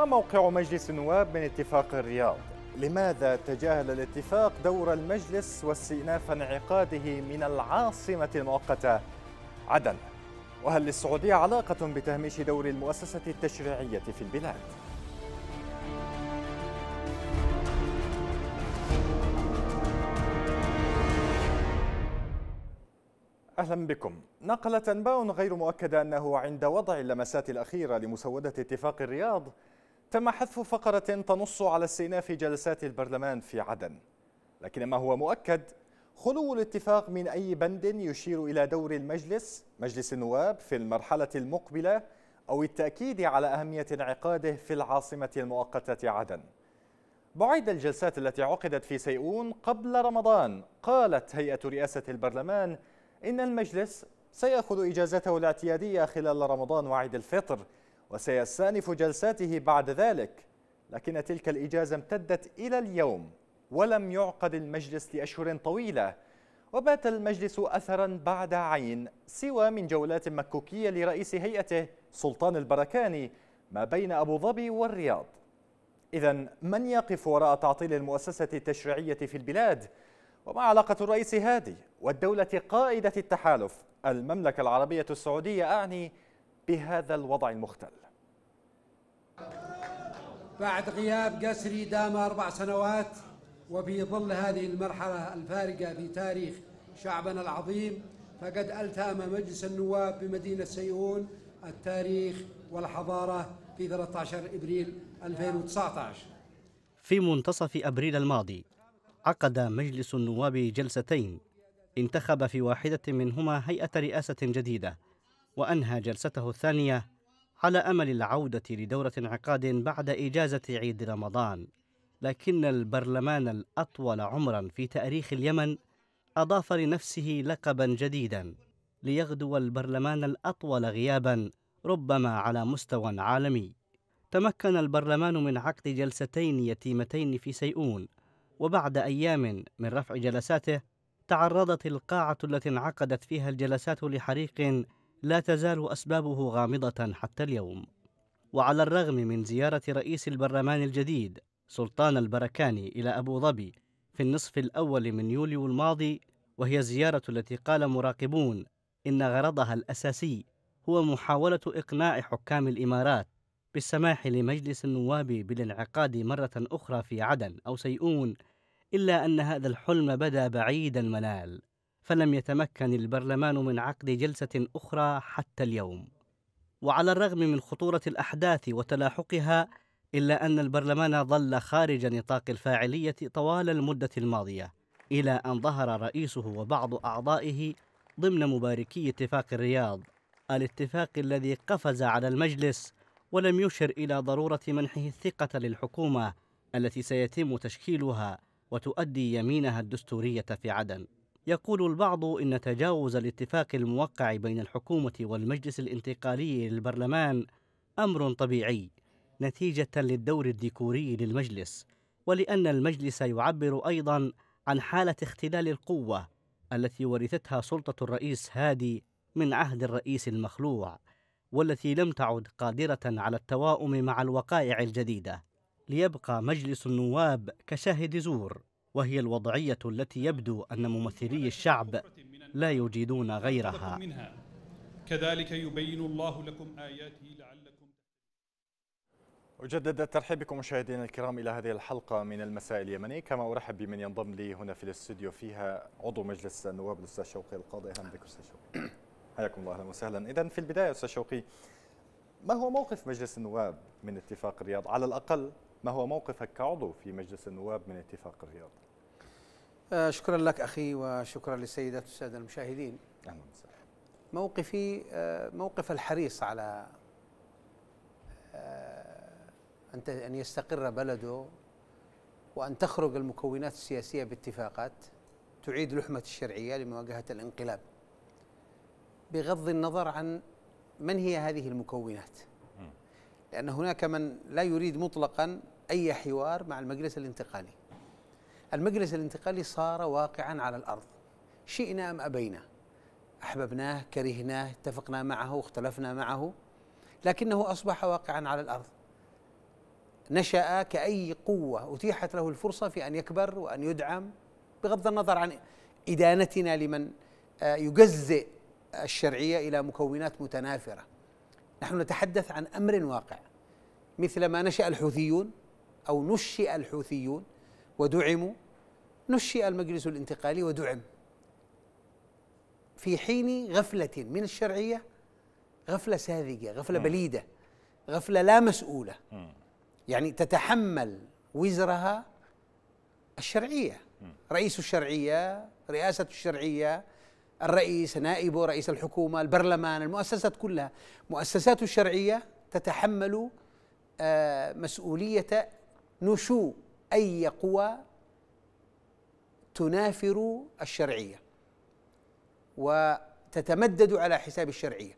ما موقع مجلس النواب من اتفاق الرياض؟ لماذا تجاهل الاتفاق دور المجلس واستئناف انعقاده من العاصمة المؤقتة عدن؟ وهل للسعودية علاقة بتهميش دور المؤسسة التشريعية في البلاد؟ أهلا بكم نقلت أنباء غير مؤكدة أنه عند وضع اللمسات الأخيرة لمسودة اتفاق الرياض تم حذف فقرة تنص على استئناف جلسات البرلمان في عدن. لكن ما هو مؤكد خلو الاتفاق من أي بند يشير إلى دور المجلس مجلس النواب في المرحلة المقبلة أو التأكيد على أهمية انعقاده في العاصمة المؤقتة عدن. بعيد الجلسات التي عقدت في سيئون قبل رمضان قالت هيئة رئاسة البرلمان إن المجلس سيأخذ إجازته الاعتيادية خلال رمضان وعيد الفطر وسيستأنف جلساته بعد ذلك لكن تلك الإجازة امتدت إلى اليوم ولم يعقد المجلس لأشهر طويلة وبات المجلس أثرا بعد عين سوى من جولات مكوكية لرئيس هيئته سلطان البركاني ما بين أبو ظبي والرياض إذا من يقف وراء تعطيل المؤسسة التشريعية في البلاد؟ وما علاقة الرئيس هادي والدولة قائدة التحالف المملكة العربية السعودية أعني بهذا الوضع المختل. بعد غياب قسري دام أربع سنوات وفي ظل هذه المرحلة الفارقة في تاريخ شعبنا العظيم فقد ألتام مجلس النواب بمدينة سيئون التاريخ والحضارة في 13 إبريل 2019 في منتصف أبريل الماضي عقد مجلس النواب جلستين انتخب في واحدة منهما هيئة رئاسة جديدة وأنهى جلسته الثانية على أمل العودة لدورة انعقاد بعد إجازة عيد رمضان. لكن البرلمان الأطول عمرا في تاريخ اليمن أضاف لنفسه لقبا جديدا ليغدو البرلمان الأطول غيابا ربما على مستوى عالمي. تمكن البرلمان من عقد جلستين يتيمتين في سيئون وبعد أيام من رفع جلساته تعرضت القاعة التي انعقدت فيها الجلسات لحريق لا تزال أسبابه غامضة حتى اليوم. وعلى الرغم من زيارة رئيس البرلمان الجديد سلطان البركاني إلى أبو ظبي في النصف الأول من يوليو الماضي وهي زيارة التي قال مراقبون إن غرضها الأساسي هو محاولة إقناع حكام الإمارات بالسماح لمجلس النواب بالانعقاد مرة أخرى في عدن أو سيئون إلا أن هذا الحلم بدا بعيد المنال. فلم يتمكن البرلمان من عقد جلسة أخرى حتى اليوم. وعلى الرغم من خطورة الأحداث وتلاحقها إلا أن البرلمان ظل خارج نطاق الفاعلية طوال المدة الماضية إلى أن ظهر رئيسه وبعض أعضائه ضمن مباركي اتفاق الرياض. الاتفاق الذي قفز على المجلس ولم يشر إلى ضرورة منحه الثقة للحكومة التي سيتم تشكيلها وتؤدي يمينها الدستورية في عدن. يقول البعض إن تجاوز الاتفاق الموقع بين الحكومة والمجلس الانتقالي للبرلمان أمر طبيعي نتيجة للدور الديكوري للمجلس ولأن المجلس يعبر أيضا عن حالة اختلال القوة التي ورثتها سلطة الرئيس هادي من عهد الرئيس المخلوع والتي لم تعد قادرة على التواؤم مع الوقائع الجديدة ليبقى مجلس النواب كشاهد زور. وهي الوضعية التي يبدو أن ممثلي الشعب لا يجيدون غيرها. كذلك يبين الله لكم آياته لعلكم أجدد الترحيب بكم مشاهدينا الكرام إلى هذه الحلقة من المساء اليمني. كما أرحب بمن ينضم لي هنا في الاستوديو فيها عضو مجلس النواب الأستاذ شوقي القاضي. أهلا بك أستاذ شوقي. حياكم الله أهلا وسهلا. إذا في البداية أستاذ شوقي ما هو موقف مجلس النواب من اتفاق الرياض؟ على الأقل ما هو موقفك كعضو في مجلس النواب من اتفاق الرياض؟ آه، شكرا لك أخي وشكرا للسيدات والسادة المشاهدين. أهلا وسهلا. موقفي آه، موقف الحريص على آه، أن يستقر بلده وأن تخرج المكونات السياسية باتفاقات تعيد لحمة الشرعية لمواجهة الانقلاب بغض النظر عن من هي هذه المكونات. لأن هناك من لا يريد مطلقا أي حوار مع المجلس الانتقالي. المجلس الانتقالي صار واقعا على الأرض. شئنا أم أبينا. أحببناه كرهناه اتفقنا معه اختلفنا معه لكنه أصبح واقعا على الأرض. نشأ كأي قوة أتيحت له الفرصة في أن يكبر وأن يدعم بغض النظر عن إدانتنا لمن آه، يجزئ الشرعية إلى مكونات متنافرة. نحن نتحدث عن أمر واقع مثل ما نشأ الحوثيون أو نشئ الحوثيون ودعموا نشئ المجلس الانتقالي ودعم. في حين غفلة من الشرعية غفلة ساذجة غفلة بليدة غفلة لا مسؤولة. يعني تتحمل وزرها الشرعية. رئيس الشرعية رئاسة الشرعية الرئيس نائبه رئيس الحكومة البرلمان المؤسسات كلها. مؤسسات الشرعية تتحمل آه، مسؤولية نشوء أي قوى تنافر الشرعية وتتمدد على حساب الشرعية.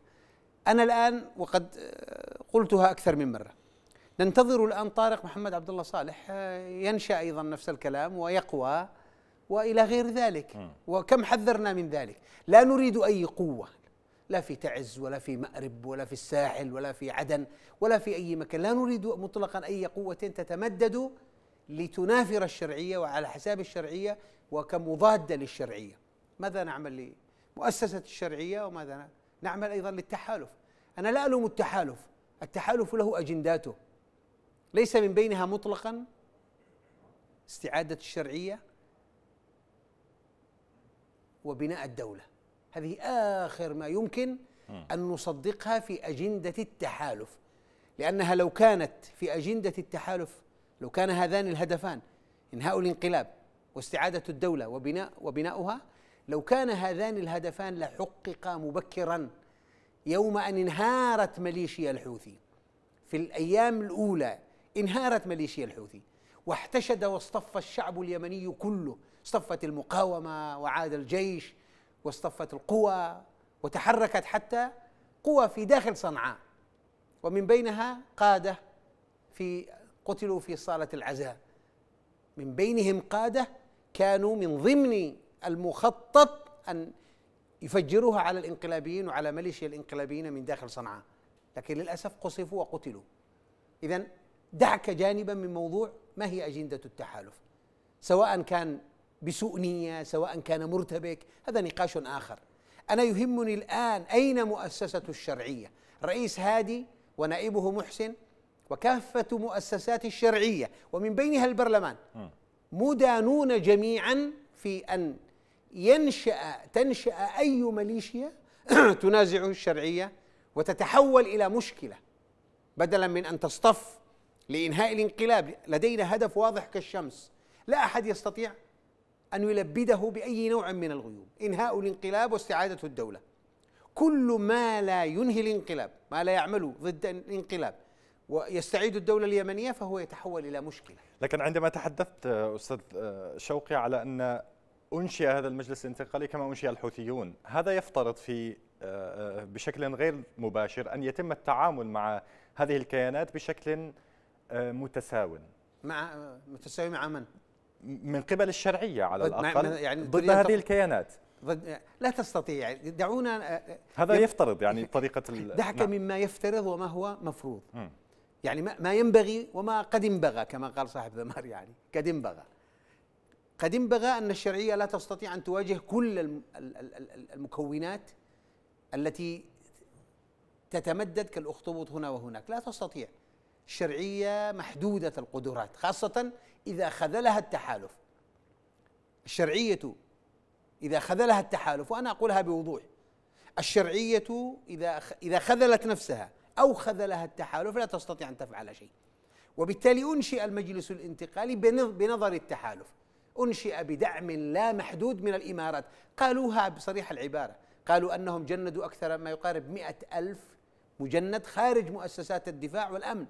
أنا الآن وقد آه، قلتها أكثر من مرة. ننتظر الآن طارق محمد عبد الله صالح آه، ينشأ أيضا نفس الكلام ويقوى وإلى غير ذلك. وكم حذرنا من ذلك. لا نريد أي قوة. لا في تعز ولا في مأرب ولا في الساحل ولا في عدن ولا في أي مكان. لا نريد مطلقا أي قوة تتمدد لتنافر الشرعية وعلى حساب الشرعية وكمضادة للشرعية. ماذا نعمل لمؤسسة الشرعية وماذا نعمل أيضا للتحالف. أنا لا ألوم التحالف. التحالف له أجنداته. ليس من بينها مطلقا استعادة الشرعية وبناء الدولة. هذه آخر ما يمكن أن نصدقها في أجندة التحالف. لأنها لو كانت في أجندة التحالف لو كان هذان الهدفان إنهاء الانقلاب واستعادة الدولة وبناء وبناؤها لو كان هذان الهدفان لحققا مبكرا يوم أن انهارت ميليشيا الحوثي. في الأيام الأولى انهارت ميليشيا الحوثي واحتشد واصطف الشعب اليمني كله. اصطفت المقاومة وعاد الجيش واصطفت القوى وتحركت حتى قوى في داخل صنعاء. ومن بينها قادة في قتلوا في صالة العزاء. من بينهم قادة كانوا من ضمن المخطط أن يفجروها على الانقلابيين وعلى ميليشيا الانقلابيين من داخل صنعاء. لكن للأسف قصفوا وقتلوا. اذا دعك جانبا من موضوع ما هي أجندة التحالف. سواء كان بسوء نية سواء كان مرتبك. هذا نقاش آخر. أنا يهمني الآن أين مؤسسة الشرعية؟ رئيس هادي ونائبه محسن وكافة مؤسسات الشرعية ومن بينها البرلمان. مدانون جميعا في أن ينشأ تنشأ أي ميليشيا تنازع الشرعية وتتحول إلى مشكلة بدلا من أن تصطف لإنهاء الانقلاب. لدينا هدف واضح كالشمس. لا أحد يستطيع أن يلبده بأي نوع من الغيوم. إنهاء الانقلاب واستعادة الدولة. كل ما لا ينهي الانقلاب ما لا يعمل ضد الانقلاب ويستعيد الدولة اليمنية فهو يتحول إلى مشكلة. لكن عندما تحدثت أستاذ شوقي على أن أنشئ هذا المجلس الانتقالي كما أنشئ الحوثيون هذا يفترض في بشكل غير مباشر أن يتم التعامل مع هذه الكيانات بشكل متساو مع متساوي مع من؟ من قبل الشرعية على الأقل يعني ضد هذه الكيانات. لا تستطيع دعونا هذا يفترض يعني طريقة دعك نعم. مما يفترض وما هو مفروض. م. يعني ما ينبغي وما قد انبغى كما قال صاحب ذمار يعني قد انبغى. قد انبغى أن الشرعية لا تستطيع أن تواجه كل المكونات التي تتمدد كالأخطبوط هنا وهناك. لا تستطيع. الشرعية محدودة القدرات خاصة إذا خذلها التحالف. الشرعية إذا خذلها التحالف وأنا أقولها بوضوح. الشرعية إذا إذا خذلت نفسها أو خذلها التحالف لا تستطيع أن تفعل شيء. وبالتالي أنشئ المجلس الانتقالي بنظر التحالف. أنشئ بدعم لا محدود من الإمارات. قالوها بصريح العبارة. قالوا أنهم جندوا أكثر ما يقارب مئة ألف مجند خارج مؤسسات الدفاع والأمن.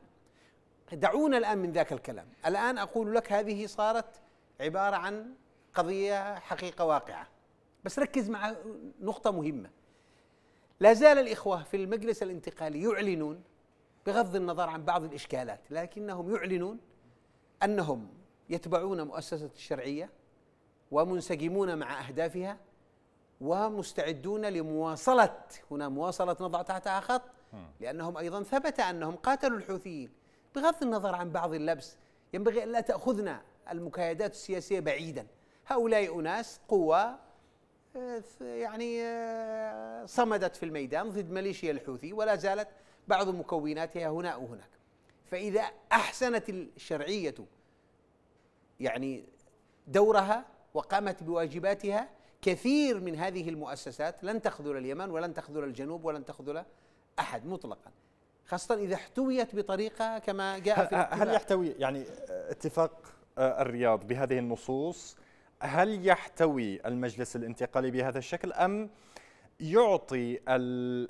دعونا الآن من ذاك الكلام. الآن أقول لك هذه صارت عبارة عن قضية حقيقة واقعة. بس ركز مع نقطة مهمة. لا زال الإخوة في المجلس الانتقالي يعلنون بغض النظر عن بعض الإشكالات لكنهم يعلنون أنهم يتبعون مؤسسة الشرعية ومنسجمون مع أهدافها ومستعدون لمواصلة هنا مواصلة نضع تحتها خط لأنهم أيضا ثبت أنهم قاتلوا الحوثيين. بغض النظر عن بعض اللبس ينبغي أن لا تأخذنا المكايدات السياسية بعيدا. هؤلاء أناس قوة آه، يعني آه، صمدت في الميدان ضد ميليشيا الحوثي ولا زالت بعض مكوناتها هنا وهناك فإذا أحسنت الشرعية يعني دورها وقامت بواجباتها كثير من هذه المؤسسات لن تخذل اليمن ولن تخذل الجنوب ولن تخذل أحد مطلقا. خاصة إذا احتويت بطريقة كما جاء في هل يحتوي يعني اتفاق آه، الرياض بهذه النصوص هل يحتوي المجلس الانتقالي بهذا الشكل أم يعطي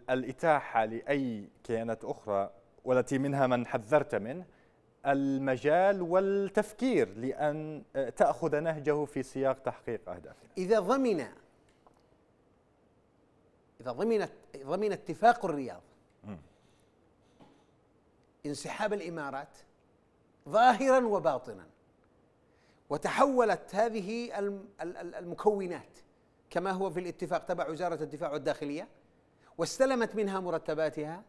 الإتاحة لأي كيانات أخرى والتي منها من حذرت منه المجال والتفكير لأن تأخذ نهجه في سياق تحقيق أهدافها إذا ضمن إذا ضمن ضمن اتفاق الرياض انسحاب الإمارات ظاهرا وباطنا وتحولت هذه المكونات كما هو في الاتفاق تبع وزارة الدفاع والداخلية واستلمت منها مرتباتها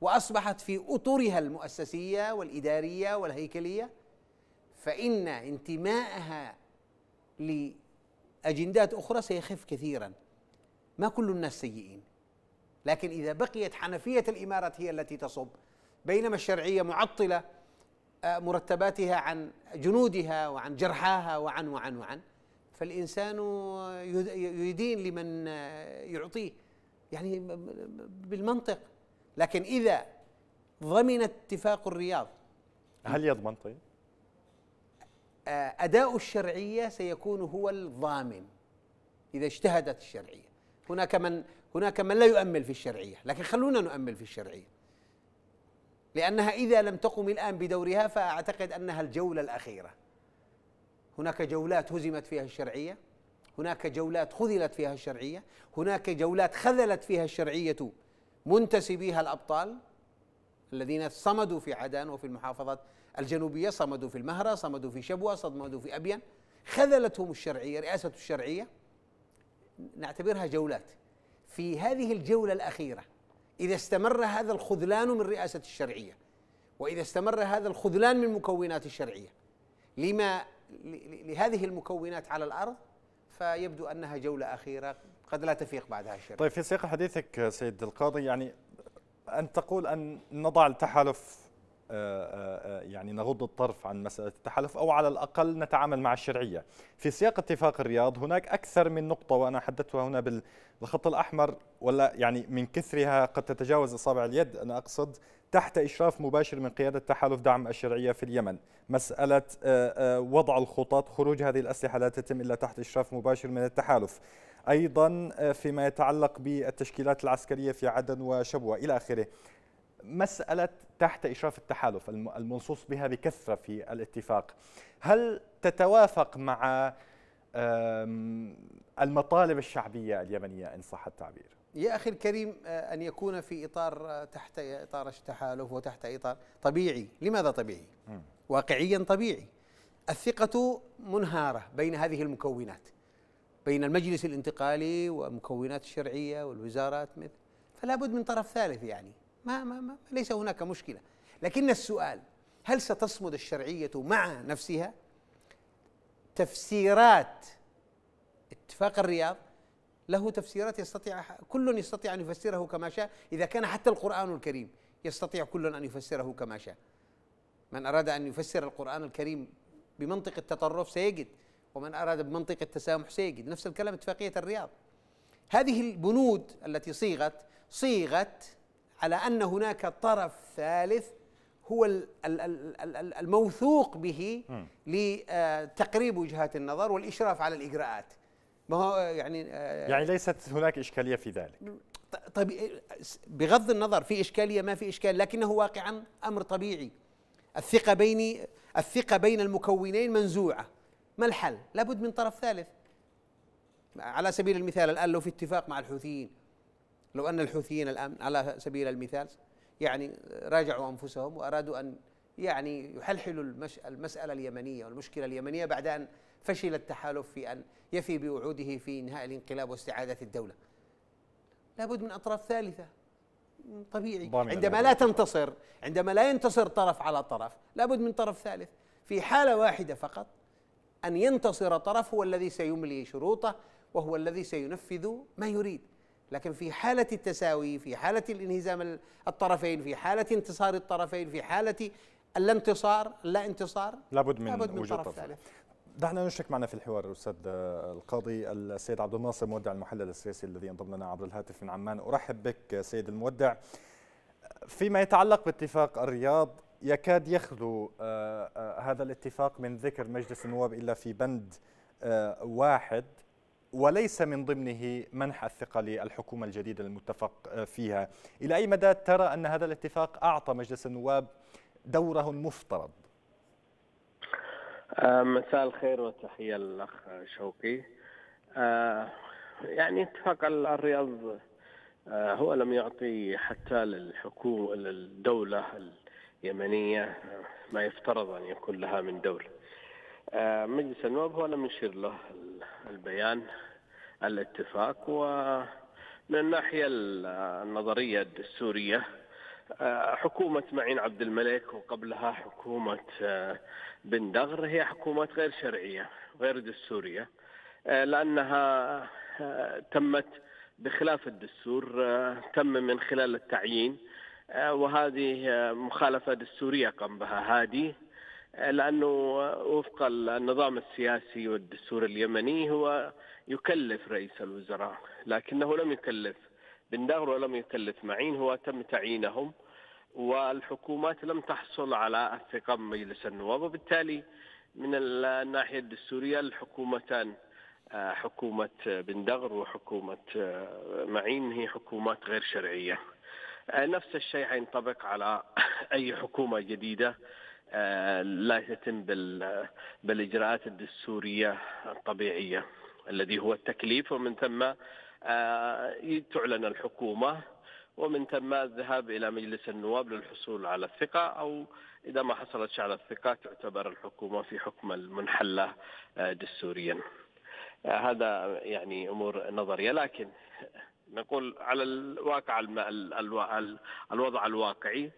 وأصبحت في أطرها المؤسسية والإدارية والهيكلية. فإن انتماءها لأجندات أخرى سيخف كثيرا ما كل الناس سيئين. لكن إذا بقيت حنفية الإمارات هي التي تصب بينما الشرعية معطلة آه، مرتباتها عن جنودها وعن جرحاها وعن وعن وعن. فالإنسان يدين لمن يعطيه. يعني بالمنطق. لكن إذا ضمن اتفاق الرياض هل يضمن؟ طيب؟ آه، أداء الشرعية سيكون هو الضامن إذا اجتهدت الشرعية. هناك من هناك من لا يؤمل في الشرعية لكن خلونا نؤمل في الشرعية. لأنها إذا لم تقم الآن بدورها فأعتقد أنها الجولة الأخيرة. هناك جولات هزمت فيها الشرعية هناك جولات خذلت فيها الشرعية هناك جولات خذلت فيها الشرعية منتسبيها الأبطال الذين صمدوا في عدن وفي المحافظات الجنوبية صمدوا في المهرة صمدوا في شبوة صمدوا في ابين خذلتهم الشرعية رئاسة الشرعية نعتبرها جولات. في هذه الجولة الأخيرة إذا استمر هذا الخذلان من رئاسة الشرعية وإذا استمر هذا الخذلان من مكونات الشرعية لما لهذه المكونات على الأرض فيبدو أنها جولة أخيرة قد لا تفيق بعدها الشرع. طيب في سياق حديثك سيد القاضي يعني أن تقول أن نضع التحالف يعني نغض الطرف عن مسألة التحالف أو على الأقل نتعامل مع الشرعية. في سياق اتفاق الرياض هناك أكثر من نقطة وأنا حددتها هنا بالخط الأحمر ولا يعني من كثرها قد تتجاوز إصابع اليد أنا أقصد تحت إشراف مباشر من قيادة تحالف دعم الشرعية في اليمن. مسألة وضع الخطط خروج هذه الأسلحة لا تتم إلا تحت إشراف مباشر من التحالف. أيضا فيما يتعلق بالتشكيلات العسكرية في عدن وشبوة إلى آخره. مسألة تحت إشراف التحالف المنصوص بها بكثرة في الاتفاق. هل تتوافق مع المطالب الشعبية اليمنية إن صح التعبير؟ يا أخي الكريم آه، أن يكون في إطار آه، تحت إطار التحالف وتحت إطار طبيعي. لماذا طبيعي؟ م. واقعيا طبيعي. الثقة منهارة بين هذه المكونات بين المجلس الانتقالي ومكونات الشرعية والوزارات مثل فلا بد من طرف ثالث يعني. ما, ما, ما ليس هناك مشكلة. لكن السؤال هل ستصمد الشرعية مع نفسها تفسيرات اتفاق الرياض؟ له تفسيرات يستطيع كل يستطيع أن يفسره كما شاء إذا كان حتى القرآن الكريم يستطيع كل أن يفسره كما شاء. من أراد أن يفسر القرآن الكريم بمنطق التطرف سيجد ومن أراد بمنطق التسامح سيجد. نفس الكلام اتفاقية الرياض. هذه البنود التي صيغت صيغت على أن هناك طرف ثالث هو الموثوق به لتقريب وجهات النظر والإشراف على الإجراءات. ما هو يعني آه، يعني ليست هناك إشكالية في ذلك. طيب بغض النظر في إشكالية ما في إشكال لكنه واقعا أمر طبيعي. الثقة بين الثقة بين المكونين منزوعة. ما الحل؟ لابد من طرف ثالث. على سبيل المثال الآن لو في اتفاق مع الحوثيين لو أن الحوثيين الآن على سبيل المثال يعني راجعوا أنفسهم وأرادوا أن يعني يحلحلوا المسألة اليمنية والمشكلة اليمنية بعد أن فشل التحالف في أن يفي بوعوده في إنهاء الانقلاب واستعادة الدولة. لابد من أطراف ثالثة. طبيعي. عندما لا تنتصر عندما لا ينتصر طرف على طرف لابد من طرف ثالث. في حالة واحدة فقط أن ينتصر طرف هو الذي سيملي شروطه وهو الذي سينفذ ما يريد. لكن في حالة التساوي في حالة الانهزام الطرفين في حالة انتصار الطرفين في حالة الانتصار لا انتصار لابد من, لابد من وجود طرف ثالث. دعنا نشرك معنا في الحوار الاستاذ القاضي السيد عبد الناصر مودع المحلل السياسي الذي ينضم لنا عبر الهاتف من عمان. أرحب بك سيد المودع. فيما يتعلق باتفاق الرياض يكاد يخلو آه، آه، هذا الاتفاق من ذكر مجلس النواب إلا في بند آه، واحد. وليس من ضمنه منح الثقة للحكومة الجديدة المتفق فيها. إلى أي مدى ترى أن هذا الاتفاق أعطى مجلس النواب دوره المفترض مساء الخير وتحية للأخ شوقي. يعني اتفاق الرياض هو لم يعطي حتى للحكومة للدولة اليمنية ما يفترض أن يكون لها من دور. آه، مجلس النواب هو لم يشير له البيان الاتفاق ومن الناحية النظرية الدستورية آه، حكومة معين عبد الملك وقبلها حكومة بن دغر هي حكومات غير شرعية غير دستورية لأنها تمت بخلاف الدستور تم من خلال التعيين وهذه مخالفة دستورية قام بها هادي. آه، لأنه وفق النظام السياسي والدستور اليمني هو يكلف رئيس الوزراء لكنه لم يكلف بن دغر ولم يكلف معين هو تم تعيينهم والحكومات لم تحصل على الثقة من مجلس النواب وبالتالي من الناحية الدستورية الحكومتان آه، حكومة بن دغر وحكومة معين هي حكومات غير شرعية. آه، نفس الشيء حينطبق على أي حكومة جديدة. آه، لا تتم بالإجراءات الدستورية الطبيعية الذي هو التكليف ومن ثم آه، تعلن الحكومة ومن ثم الذهاب إلى مجلس النواب للحصول على الثقة أو إذا ما حصلتش على الثقة تعتبر الحكومة في حكم المنحلة دستوريا. هذا يعني أمور نظرية لكن نقول على الواقع الوضع الواقعي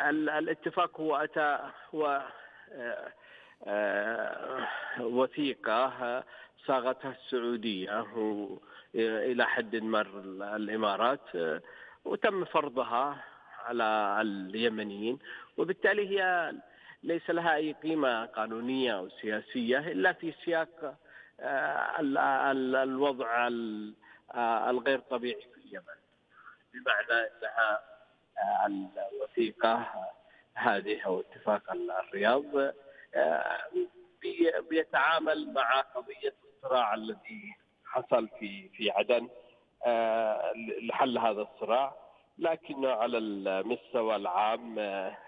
الاتفاق هو أتى هو آه، آه، وثيقة صاغتها السعودية إلى حد ما الإمارات وتم فرضها على اليمنيين وبالتالي هي ليس لها أي قيمة قانونية أو سياسية إلا في سياق آه، الوضع آه، الغير طبيعي في اليمن. بمعنى إنها آه، الوثيقة هذه أو اتفاق الرياض آه، بيتعامل مع قضية الصراع الذي حصل في في عدن لحل هذا الصراع. لكنه على المستوى العام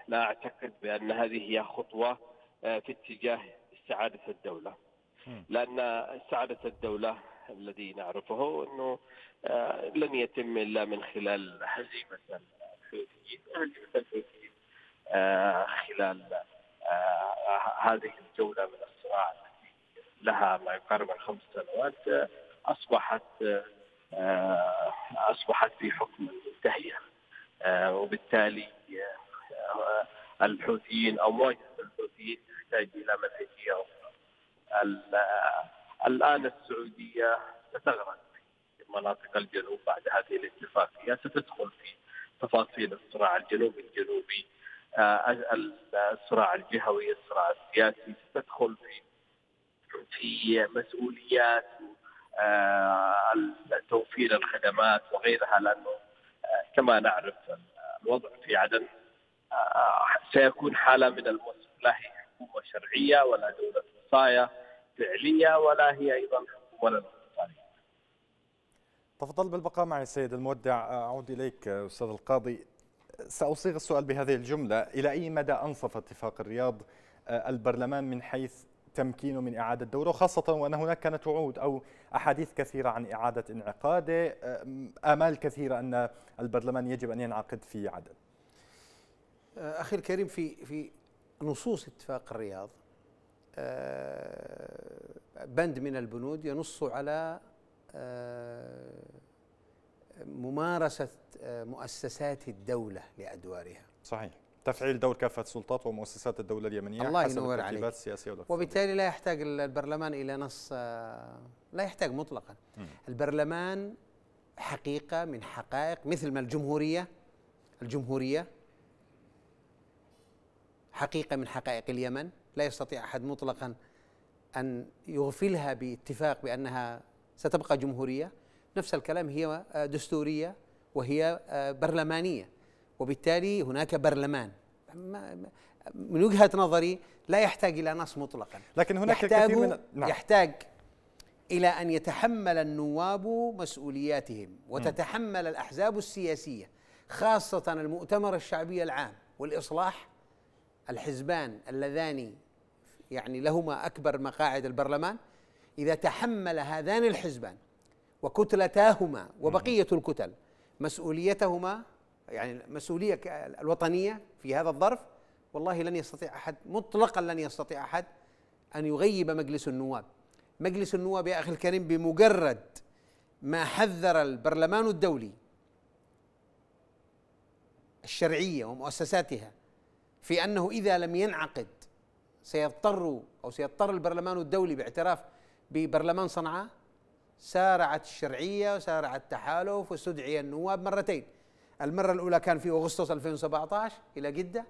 لا أعتقد بأن هذه هي خطوة في اتجاه استعادة الدولة. لأن استعادة الدولة الذي نعرفه إنه آه، لن يتم إلا من خلال هزيمة الحوثيين هزيمه الحوثيين آه، خلال آه، هذه الجولة من الصراع التي لها ما يقارب الخمس سنوات أصبحت أصبحت في حكم المنتهية. وبالتالي الحوثيين أو مواجهة الحوثيين تحتاج إلى منهجية أخرى. الآن السعودية ستغرق في مناطق الجنوب بعد هذه الاتفاقية ستدخل في تفاصيل الصراع الجنوبي الجنوبي آه، الصراع الجهوي الصراع السياسي ستدخل في في مسؤوليات آه، توفير الخدمات وغيرها لأنه آه، كما نعرف الوضع في عدن سيكون حالة من الموسم لا هي حكومة شرعية ولا دولة وصاية فعلية ولا هي أيضا ولا تفضل بالبقاء معي السيد المودع. أعود إليك أستاذ القاضي. سأصيغ السؤال بهذه الجملة. إلى أي مدى أنصف اتفاق الرياض آه، البرلمان من حيث تمكينه من إعادة دوره خاصة وأن هناك كانت وعود أو أحاديث كثيرة عن إعادة انعقاده؟ آه، آمال كثيرة أن البرلمان يجب أن ينعقد في عدن آه، أخي الكريم في في نصوص اتفاق الرياض بند من البنود ينص على ممارسة مؤسسات الدولة لأدوارها. صحيح. تفعيل دور كافة السلطات ومؤسسات الدولة اليمنية الله حسب ينور عليك. السياسية والإقتصادية. وبالتالي لا يحتاج البرلمان إلى نص آه، لا يحتاج مطلقا. البرلمان حقيقة من حقائق مثل ما الجمهورية الجمهورية حقيقة من حقائق اليمن. لا يستطيع أحد مطلقا أن يغفلها باتفاق بأنها ستبقى جمهورية. نفس الكلام هي دستورية وهي برلمانية. وبالتالي هناك برلمان. ما- ما- من وجهة نظري لا يحتاج إلى نص مطلقا. لكن هناك يحتاج من نعم. يحتاج إلى أن يتحمل النواب مسؤولياتهم وتتحمل الأحزاب السياسية خاصة المؤتمر الشعبي العام. والإصلاح الحزبان اللذان يعني لهما أكبر مقاعد البرلمان إذا تحمل هذان الحزبان وكتلتاهما وبقية الكتل مسؤوليتهما يعني المسؤولية ك- الوطنية في هذا الظرف والله لن يستطيع أحد مطلقا لن يستطيع أحد أن يغيب مجلس النواب. مجلس النواب يا أخي الكريم بمجرد ما حذر البرلمان الدولي الشرعية ومؤسساتها في أنه إذا لم ينعقد سيضطر أو سيضطر البرلمان الدولي باعتراف ببرلمان صنعاء سارعت الشرعية وسارع التحالف واستدعي النواب مرتين. المرة الأولى كان في أغسطس 2017 إلى جدة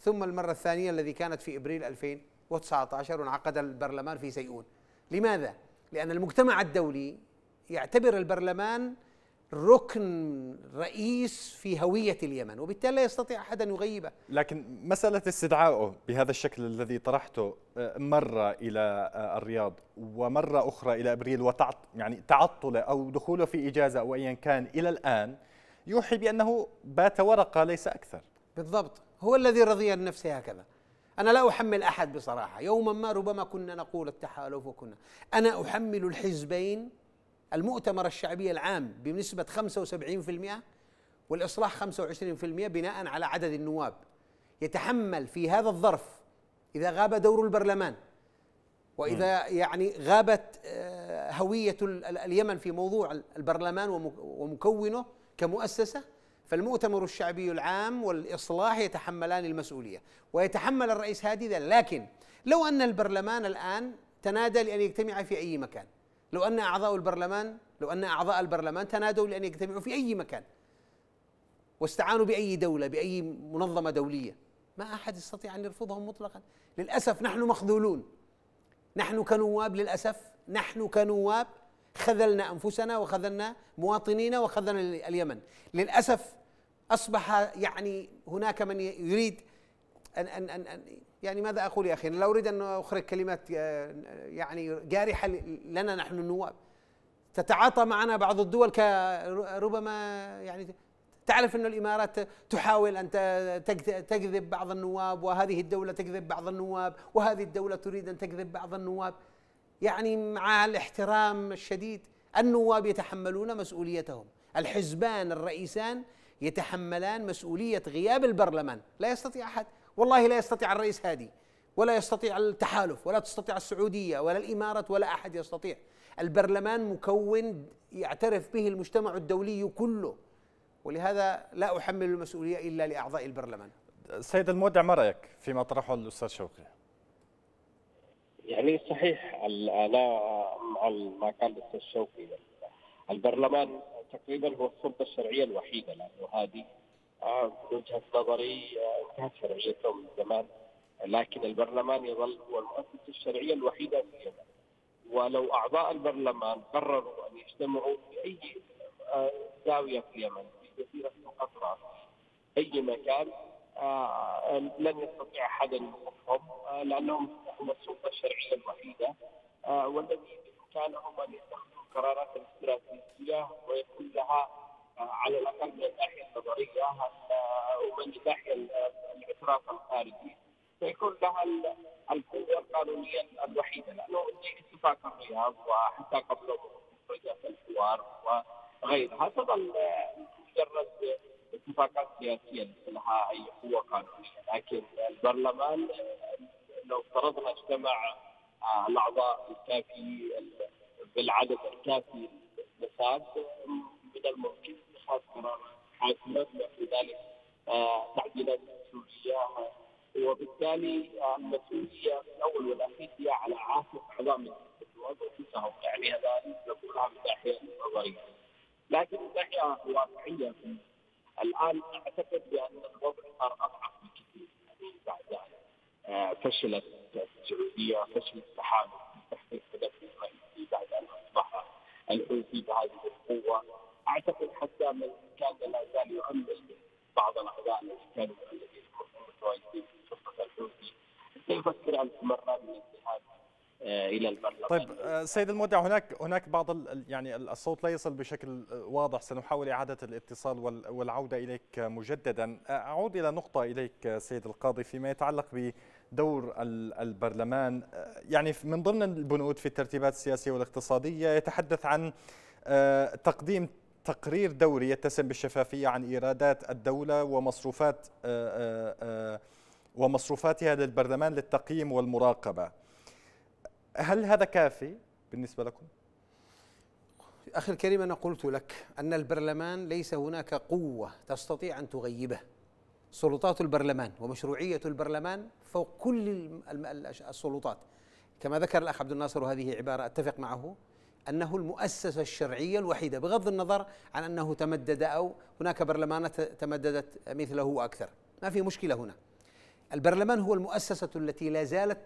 ثم المرة الثانية الذي كانت في إبريل 2019 وانعقد البرلمان في سيئون. لماذا؟ لأن المجتمع الدولي يعتبر البرلمان ركن رئيس في هوية اليمن وبالتالي لا يستطيع أحد أن يغيبه. لكن مسألة استدعائه بهذا الشكل الذي طرحته آه، مرة إلى آه، الرياض ومرة أخرى إلى إبريل وتعط يعني تعطله أو دخوله في إجازة أو أيا كان إلى الآن يوحي بأنه بات ورقة ليس أكثر. بالضبط. هو الذي رضي لنفسه هكذا. أنا لا أحمل أحد بصراحة. يوما ما ربما كنا نقول التحالف وكنا. أنا أحمل الحزبين المؤتمر الشعبي العام بنسبة 75% والإصلاح 25% بناء على عدد النواب. يتحمل في هذا الظرف إذا غاب دور البرلمان وإذا يعني غابت آه، ال- اليمن في موضوع البرلمان ومك- ومكونه كمؤسسة فالمؤتمر الشعبي العام والإصلاح يتحملان المسؤولية ويتحمل الرئيس هادي لكن لو أن البرلمان الآن تنادى لأن يجتمع في أي مكان لو أن أعضاء البرلمان لو أن أعضاء البرلمان تنادوا لأن يجتمعوا في أي مكان واستعانوا بأي دولة بأي منظمة دولية. ما أحد يستطيع أن يرفضهم مطلقا. للأسف نحن مخذولون. نحن كنواب للأسف نحن كنواب خذلنا أنفسنا وخذلنا مواطنينا وخذلنا اليمن. للأسف أصبح يعني هناك من يريد ان ان ان, أن يعني ماذا أقول يا أخي؟ أنا لا أريد أن أخرج كلمات آه، يعني جارحة لنا نحن النواب. تتعاطى معنا بعض الدول كربما يعني تعرف أن الإمارات تحاول أن تجذب بعض النواب وهذه الدولة تجذب بعض النواب وهذه الدولة تريد أن تجذب بعض النواب. يعني مع الاحترام الشديد النواب يتحملون مسؤوليتهم. الحزبان الرئيسان يتحملان مسؤولية غياب البرلمان. لا يستطيع أحد. والله لا يستطيع الرئيس هادي ولا يستطيع التحالف ولا تستطيع السعودية ولا الإمارات ولا أحد يستطيع. البرلمان مكون يعترف به المجتمع الدولي كله. ولهذا لا أحمل المسؤولية إلا لأعضاء البرلمان. سيد المودع ما رأيك فيما طرحه الأستاذ شوقي؟ يعني صحيح أنا مع ما قال الأستاذ شوقي البرلمان تقريبا هو السلطة الشرعية الوحيدة لأنه هذه وجهه نظري آه، انتهت شرعيته من زمان. لكن البرلمان يظل هو المؤسسة الشرعية الوحيدة في اليمن. ولو أعضاء البرلمان قرروا أن يجتمعوا في أي آه، زاوية في اليمن في جزيرة القطرة في أي مكان آه، لن يستطيع أحد أن يوقفهم آه، لأنهم هم السلطة الشرعية الوحيدة آه، والذي بإمكانهم أن يتخذوا القرارات الاستراتيجيه ويكون لها آه، على الأقل من الناحيه النظريه ومن الناحيه ال- الاعتراف الخارجي سيكون لها ال- القوة القانونية الوحيدة لأنه اتفاق الرياض وحتى قبله مخرجات الحوار وغيرها تظل مجرد اتفاقات سياسية ليس لها أي قوة قانونية. لكن البرلمان لو افترضنا اجتمع آه، الأعضاء الكافي ال- بالعدد الكافي النصاب من الممكن اتخاذ قرارات حاسمه في ذلك آه، تعديلات مسؤولية وبالتالي المسؤولية الأول والأخير هي على عاتق اعضاء مجلس انفسهم يعني هذا نقولها من ناحية نظرية. لكن من ناحية واقعية الآن أعتقد بأن الوضع صار أضعف بكثير. بعد آه، فشلت السعودية فشل التحالف في تحقيق الرئيسي بعد أن أصبح الحوثي بهذه القوة. أعتقد حتى من كان لا زال يؤمل بعض الأعضاء الذين كانوا الذين متواجدين في قصه الحوثي سيفكر الف مره بالانتهاء آه، إلى البرلمان طيب آه، سيد المودع هناك هناك بعض يعني الصوت لا يصل بشكل واضح. سنحاول إعادة الاتصال والعودة إليك مجددا. أعود إلى نقطة إليك سيد القاضي فيما يتعلق بدور البرلمان. يعني من ضمن البنود في الترتيبات السياسية والاقتصادية يتحدث عن آه، تقديم تقرير دوري يتسم بالشفافية عن إيرادات الدولة ومصروفات ومصروفاتها للبرلمان للتقييم والمراقبة. هل هذا كافي بالنسبة لكم؟ أخي الكريم أنا قلت لك أن البرلمان ليس هناك قوة تستطيع أن تغيبه. سلطات البرلمان ومشروعية البرلمان فوق كل السلطات. كما ذكر الأخ عبد الناصر وهذه عبارة أتفق معه. أنه المؤسسة الشرعية الوحيدة بغض النظر عن أنه تمدد أو هناك برلمانات تمددت مثله وأكثر ما في مشكلة هنا. البرلمان هو المؤسسة التي لا زالت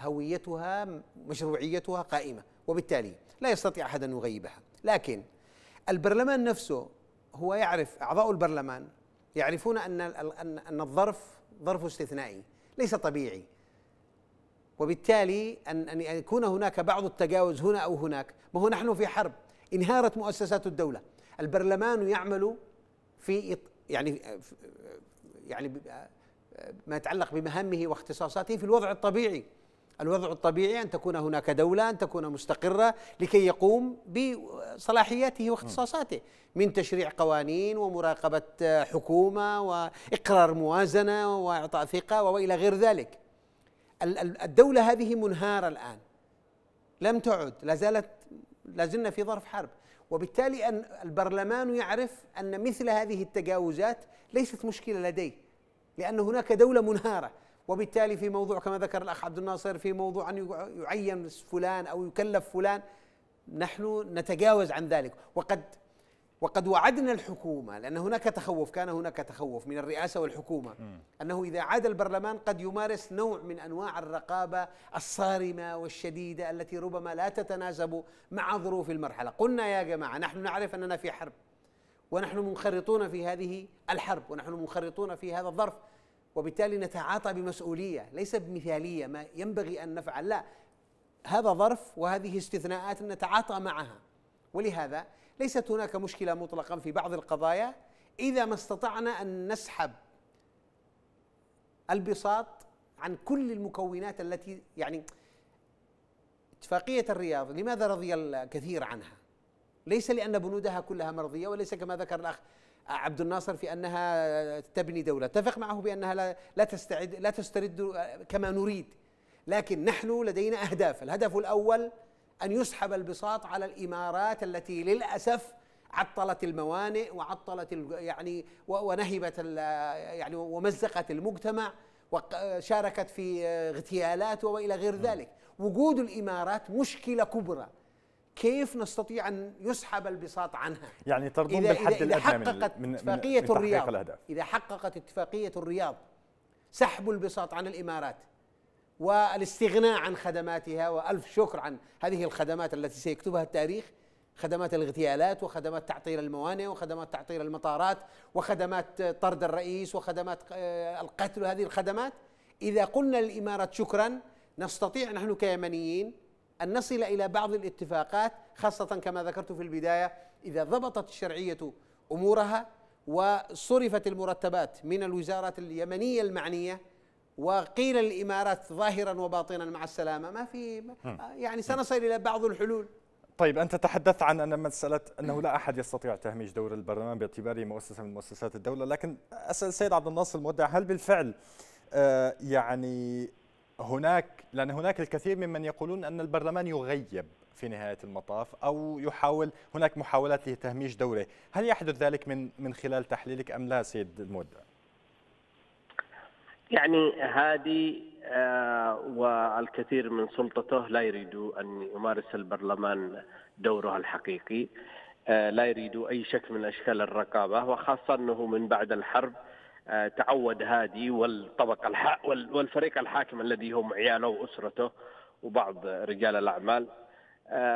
هويتها مشروعيتها قائمة وبالتالي لا يستطيع أحد أن يغيبها. لكن البرلمان نفسه هو يعرف أعضاء البرلمان يعرفون أن أن الظرف ظرف استثنائي ليس طبيعي. وبالتالي ان أن يكون هناك بعض التجاوز هنا أو هناك. ما هو نحن في حرب. انهارت مؤسسات الدولة. البرلمان يعمل في يعني يعني ما يتعلق بمهامه واختصاصاته في الوضع الطبيعي. الوضع الطبيعي أن تكون هناك دولة أن تكون مستقرة لكي يقوم بصلاحياته واختصاصاته من تشريع قوانين ومراقبة حكومة وإقرار موازنة وإعطاء ثقة وإلى غير ذلك. الدولة هذه منهارة الآن. لم تعد لا زالت لا زلنا في ظرف حرب. وبالتالي أن البرلمان يعرف أن مثل هذه التجاوزات ليست مشكلة لديه لأن هناك دولة منهارة. وبالتالي في موضوع كما ذكر الأخ عبد الناصر في موضوع أن يعين فلان أو يكلف فلان نحن نتجاوز عن ذلك. وقد وقد وعدنا الحكومة لأن هناك تخوف كان هناك تخوف من الرئاسة والحكومة أنه إذا عاد البرلمان قد يمارس نوع من أنواع الرقابة الصارمة والشديدة التي ربما لا تتناسب مع ظروف المرحلة. قلنا يا جماعة نحن نعرف أننا في حرب ونحن منخرطون في هذه الحرب ونحن منخرطون في هذا الظرف وبالتالي نتعاطى بمسؤولية ليس بمثالية ما ينبغي أن نفعل. لا هذا ظرف وهذه استثناءات نتعاطى معها. ولهذا ليست هناك مشكلة مطلقا في بعض القضايا إذا ما استطعنا أن نسحب البساط عن كل المكونات التي يعني اتفاقية الرياض لماذا رضي الكثير عنها؟ ليس لأن بنودها كلها مرضية وليس كما ذكر الأخ عبد الناصر في أنها تبني دولة أتفق معه بأنها لا لا تستعد لا تسترد كما نريد لكن نحن لدينا أهداف الهدف الأول أن يسحب البساط على الإمارات التي للأسف عطلت الموانئ وعطلت يعني ونهبت يعني ومزقت المجتمع وشاركت في اغتيالات وإلى غير ذلك. وجود الإمارات مشكلة كبرى. كيف نستطيع أن يسحب البساط عنها؟ يعني ترضون بالحد إذا, إذا حققت من اتفاقية من الرياض. إذا حققت اتفاقية الرياض سحب البساط عن الإمارات والاستغناء عن خدماتها وألف شكر عن هذه الخدمات التي سيكتبها التاريخ خدمات الاغتيالات وخدمات تعطيل الموانئ وخدمات تعطيل المطارات وخدمات طرد الرئيس وخدمات القتل وهذه الخدمات. إذا قلنا للإمارات شكرا نستطيع نحن كيمنيين أن نصل إلى بعض الاتفاقات خاصة كما ذكرت في البداية إذا ضبطت الشرعية أمورها وصرفت المرتبات من الوزارات اليمنية المعنية وقيل للإمارات ظاهرا وباطنا مع السلامة ما في يعني سنصل إلى بعض الحلول طيب أنت تحدثت عن أن مسألة أنه لا أحد يستطيع تهميش دور البرلمان باعتباره مؤسسة من مؤسسات الدولة لكن أسأل السيد عبد الناصر المودع هل بالفعل آه يعني هناك لأن هناك الكثير ممن يقولون أن البرلمان يغيب في نهاية المطاف أو يحاول هناك محاولات لتهميش دوله هل يحدث ذلك من من خلال تحليلك أم لا سيد المودع؟ يعني هادي آه، والكثير من سلطته لا يريد أن يمارس البرلمان دوره الحقيقي. آه، لا يريد أي شكل من أشكال الرقابة وخاصة أنه من بعد الحرب آه، تعود هادي والطبقة والفريق الحاكم الذي هم عياله وأسرته وبعض رجال الأعمال. آه،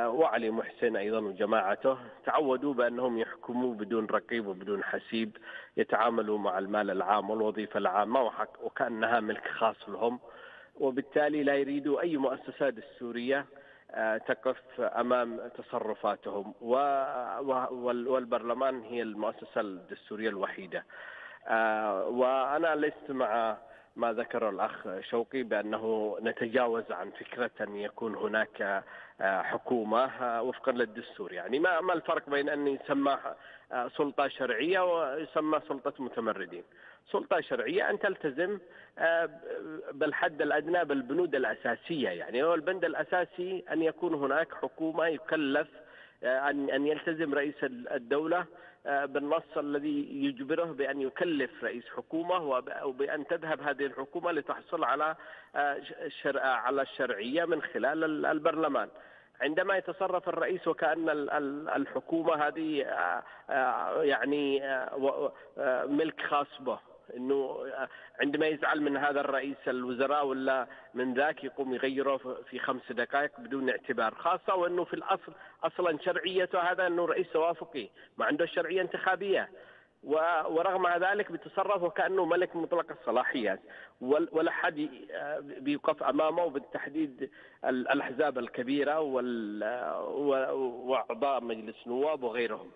وعلي محسن أيضا وجماعته تعودوا بأنهم يحكموا بدون رقيب وبدون حسيب يتعاملوا مع المال العام والوظيفة العامة وكأنها ملك خاص لهم. وبالتالي لا يريدوا أي مؤسسه دستوريه آه، تقف أمام تصرفاتهم. والبرلمان هي المؤسسة الدستوريه الوحيدة. آه، وأنا لست مع ما ذكره الأخ شوقي بأنه نتجاوز عن فكرة أن يكون هناك آه، حكومة آه، وفقا للدستور يعني. ما ما الفرق بين أن يسمى آه، سلطة شرعية ويسمى سلطة متمردين. سلطة شرعية أن تلتزم بالحد الأدنى بالبنود الأساسية يعني. هو البند الأساسي أن يكون هناك حكومة يكلف أن أن يلتزم رئيس الدولة بالنص الذي يجبره بأن يكلف رئيس حكومة وبأن تذهب هذه الحكومة لتحصل على على الشرعية من خلال البرلمان. عندما يتصرف الرئيس وكأن الحكومة هذه يعني ملك خاص به إنه عندما يزعل من هذا الرئيس الوزراء ولا من ذاك يقوم يغيره في خمس دقائق بدون اعتبار خاصة وإنه في الأصل أصلا شرعيته هذا إنه رئيس توافقي ما عنده شرعية انتخابية. ورغم ذلك بيتصرف وكانه ملك مطلق الصلاحيات ولا حد بيوقف أمامه بالتحديد الأحزاب الكبيرة وأعضاء مجلس النواب وغيرهم.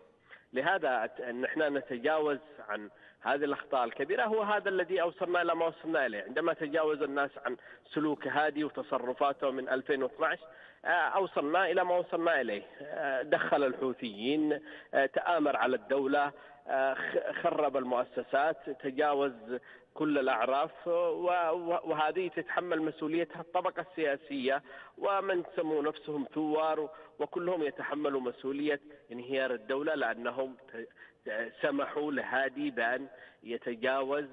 لهذا نحن نتجاوز عن هذه الأخطاء الكبيرة هو هذا الذي أوصلنا إلى ما وصلنا إليه. عندما تجاوز الناس عن سلوك هادي وتصرفاته من 2012 آه، أوصلنا إلى ما وصلنا إليه. آه، دخل الحوثيين آه، تآمر على الدولة خرب المؤسسات تجاوز كل الأعراف وهذه تتحمل مسؤوليتها الطبقة السياسية ومن سموا نفسهم ثوار وكلهم يتحملوا مسؤولية انهيار الدولة لأنهم سمحوا لهادي بأن يتجاوز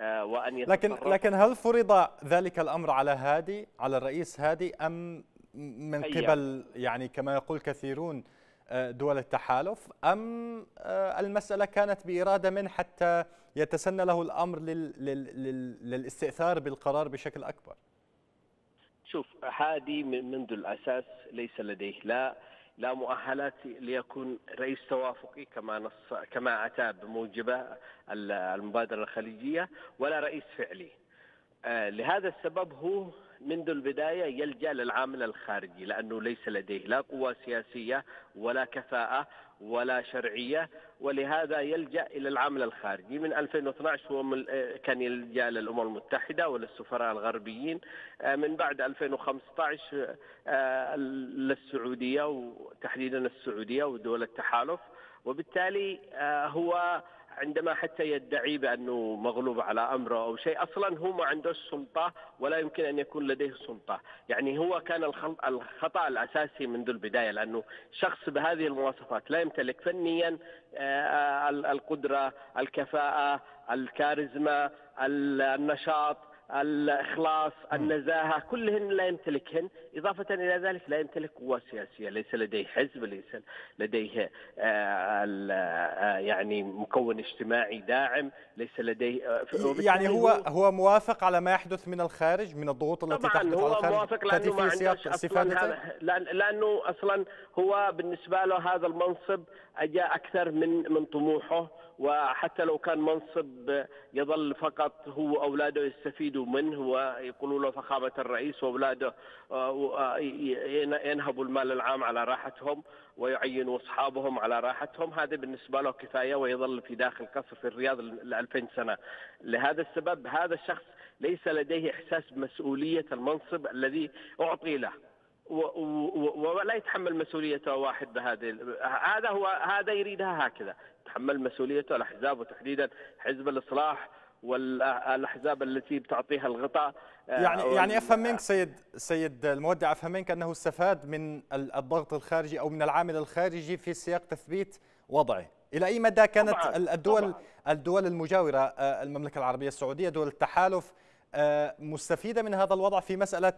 آه، وأن لكن لكن هل فرض ذلك الأمر على هادي على الرئيس هادي أم من قبل يعني كما يقول كثيرون آه، دول التحالف أم آه، المسألة كانت بإرادة من حتى يتسنى له الأمر للاستئثار بالقرار بشكل أكبر؟ شوف هادي منذ الأساس ليس لديه لا لا مؤهلات ليكون رئيس توافقي كما نص كما أتى بموجبة المبادرة الخليجية ولا رئيس فعلي. آه، لهذا السبب هو منذ البداية يلجأ للعامل الخارجي لأنه ليس لديه لا قوة سياسية ولا كفاءة ولا شرعية ولهذا يلجأ إلى العامل الخارجي. من 2012 هو كان يلجأ للامم المتحدة وللسفراء الغربيين. آه، من بعد 2015 آه، للسعودية وتحديدا السعودية ودول التحالف. وبالتالي آه، هو عندما حتى يدعي بأنه مغلوب على أمره أو شيء أصلا هو ما عنده سلطه ولا يمكن أن يكون لديه سلطة، يعني هو كان الخطأ الأساسي منذ البداية لأنه شخص بهذه المواصفات لا يمتلك فنيا آه، القدرة، الكفاءة، الكاريزما، النشاط، الإخلاص النزاهة كلهن لا يمتلكهن. إضافة إلى ذلك لا يمتلك قوة سياسية ليس لديه حزب ليس لديه آه، آه، يعني مكون اجتماعي داعم ليس لديه آه، يعني هو هو موافق على ما يحدث من الخارج من الضغوط التي تحدث على الخارج؟ موافق لأنه ما عندوش لأنه أصلا هو بالنسبة له هذا المنصب أجاء أكثر من من طموحه. وحتى لو كان منصب يظل فقط هو واولاده يستفيدوا منه ويقولوا له فخامة الرئيس وأولاده آه، ينهبوا المال العام على راحتهم ويعينوا أصحابهم على راحتهم. هذا بالنسبة له كفاية ويظل في داخل قصر في الرياض ل 2000 سنة. لهذا السبب هذا الشخص ليس لديه إحساس بمسؤولية المنصب الذي أعطي له. ولا يتحمل مسؤوليته واحد بهذه هذا هو هذا يريدها هكذا. تحمل مسؤوليته الأحزاب وتحديدا حزب الإصلاح والأحزاب التي بتعطيها الغطاء آه، يعني يعني أفهم منك سيد سيد المودع أفهم منك أنه استفاد من الضغط الخارجي أو من العامل الخارجي في سياق تثبيت وضعه. إلى أي مدى كانت طبعاً الدول طبعاً. الدول المجاورة آه، المملكة العربية السعودية دول التحالف آه، مستفيدة من هذا الوضع في مسألة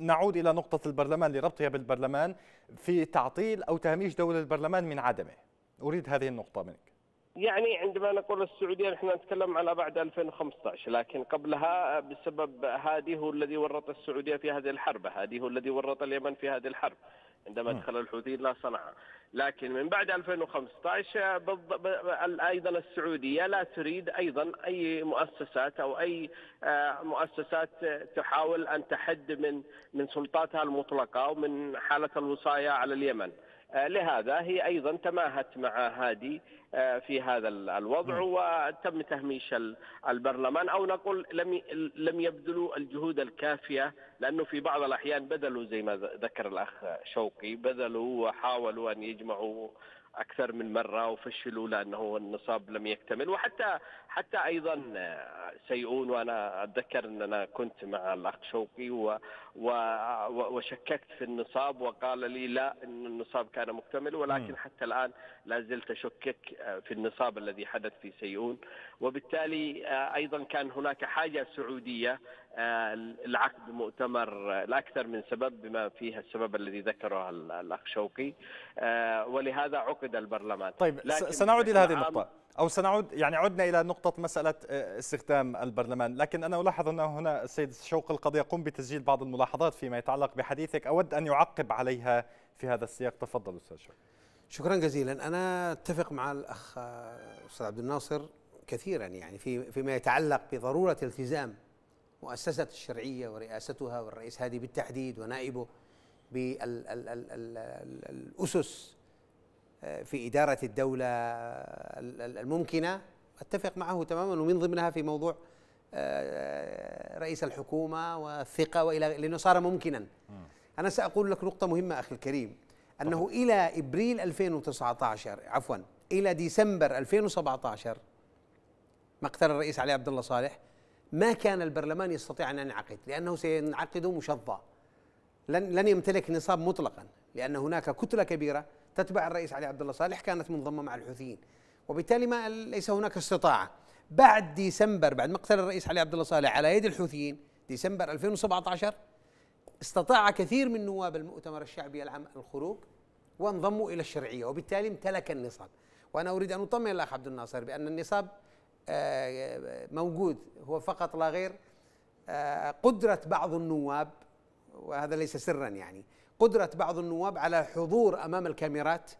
نعود إلى نقطة البرلمان لربطها بالبرلمان في تعطيل أو تهميش دور البرلمان من عدمه. أريد هذه النقطة منك. يعني عندما نقول السعودية نحن نتكلم على بعد 2015 لكن قبلها بسبب هادي هو الذي ورط السعودية في هذه الحرب، هادي هو الذي ورط اليمن في هذه الحرب. عندما دخل الحوثيين لا صنعاء. لكن من بعد 2015 أيضا السعودية لا تريد أيضا أي مؤسسات أو أي آه، مؤسسات تحاول أن تحد من من سلطاتها المطلقة ومن حالة الوصاية على اليمن. آه، لهذا هي أيضا تماهت مع هادي آه، في هذا الوضع وتم تهميش البرلمان أو نقول لم لم يبذلوا الجهود الكافية لأنه في بعض الأحيان بذلوا زي ما ذكر الأخ شوقي بذلوا وحاولوا أن يجمعوا أكثر من مرة وفشلوا لأنه النصاب لم يكتمل وحتى حتى أيضا سيئون وأنا أتذكر إن أنا كنت مع الأخ شوقي و و وشككت في النصاب وقال لي لا إن النصاب كان مكتمل ولكن حتى الآن لا زلت أشكك في النصاب الذي حدث في سيئون. وبالتالي أيضا كان هناك حاجة سعودية العقد مؤتمر لأكثر من سبب بما فيها السبب الذي ذكره الأخ شوقي. ولهذا عقد البرلمان. طيب سنعود إلى هذه النقطة. أو سنعود يعني عدنا إلى نقطة مسألة آه، استخدام البرلمان. لكن أنا ألاحظ أن هنا السيد شوق القضية يقوم بتسجيل بعض الملاحظات فيما يتعلق بحديثك. أود أن يعقب عليها في هذا السياق. تفضل أستاذ شوق شكرا جزيلا. أنا أتفق مع الأخ آه، أستاذ عبد الناصر كثيرا يعني في فيما يتعلق بضرورة التزام مؤسسة الشرعية ورئاستها والرئيس هادي بالتحديد ونائبه بالأسس آه، في إدارة الدولة الممكنة. أتفق معه تماما ومن ضمنها في موضوع آه، رئيس الحكومة والثقة وإلى لأنه صار ممكنا. أنا سأقول لك نقطة مهمة أخي الكريم. أنه إلى إبريل 2019 عفوا إلى ديسمبر 2017 مقتل الرئيس علي عبد الله صالح ما كان البرلمان يستطيع أن ينعقد لأنه سينعقد مشظى لن لن يمتلك نصاب مطلقا لأن هناك كتلة كبيرة تتبع الرئيس علي عبد الله صالح كانت منضمة مع الحوثيين. وبالتالي ما ليس هناك استطاعة. بعد ديسمبر بعد مقتل الرئيس علي عبد الله صالح على يد الحوثيين ديسمبر 2017 استطاع كثير من نواب المؤتمر الشعبي العام الخروج وانضموا إلى الشرعية وبالتالي امتلك النصاب. وأنا أريد أن اطمن الأخ عبد الناصر بأن النصاب موجود. هو فقط لا غير آه، قدرة بعض النواب وهذا ليس سرا يعني قدرة بعض النواب على الحضور أمام الكاميرات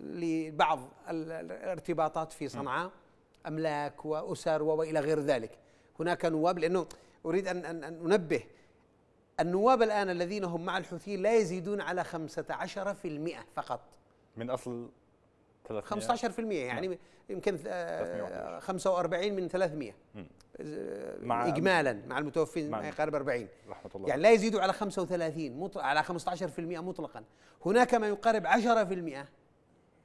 لبعض الارتباطات في صنعاء أملاك وأسر وإلى غير ذلك. هناك نواب لأنه أريد أن, أن, أن أنبه النواب الآن الذين هم مع الحوثيين لا يزيدون على 15% فقط. من أصل 300 15% يعني نعم. يمكن 45 من 300 مع اجمالا مع المتوفين ما يقارب 40 رحمة الله. يعني لا يزيدوا على 35 مطلق على 15% مطلقا. هناك ما يقارب 10%